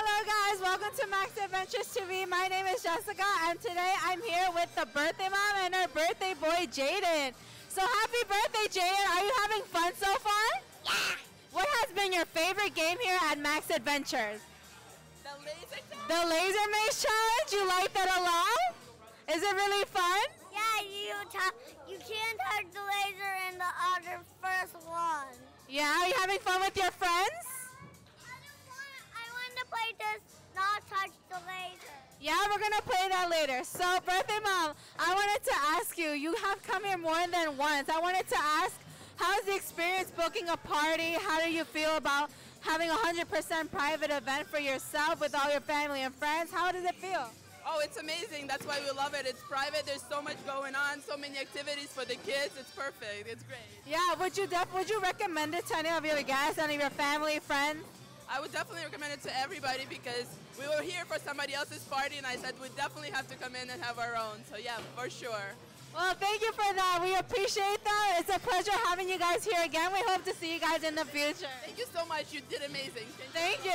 Hello guys, welcome to Max Adventures TV. My name is Jessica and today I'm here with the birthday mom and her birthday boy Jaden. So happy birthday Jaden, are you having fun so far? Yeah. What has been your favorite game here at Max Adventures? The laser tag? The Laser Maze Challenge, you like that a lot? Is it really fun? Yeah, you you can't touch the laser in the other first one. Yeah, are you having fun with your friends? Yeah, we're gonna play that later. So, birthday mom, I wanted to ask you. You have come here more than once. I wanted to ask, how's the experience booking a party? How do you feel about having a hundred percent private event for yourself with all your family and friends? How does it feel? Oh, it's amazing. That's why we love it. It's private. There's so much going on, so many activities for the kids. It's perfect. It's great. Yeah, would you def- would you recommend it to any of your guests, any of your family, friends? I would definitely recommend it to everybody because we were here for somebody else's party, and I said we definitely have to come in and have our own. So yeah, for sure. Well, thank you for that. We appreciate that. It's a pleasure having you guys here again. We hope to see you guys in the future. Thank you so much. You did amazing. Thank you. Thank you.